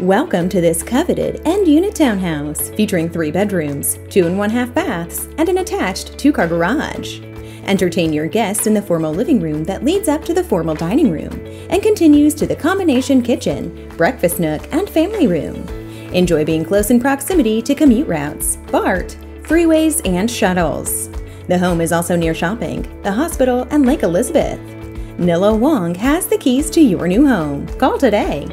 Welcome to this coveted end unit townhouse featuring three bedrooms, two and one half baths, and an attached two car garage. Entertain your guests in the formal living room that leads up to the formal dining room and continues to the combination kitchen, breakfast nook, and family room. Enjoy being close in proximity to commute routes, BART, freeways, and shuttles. The home is also near shopping, the hospital, and Lake Elizabeth. Nila Wong has the keys to your new home. Call today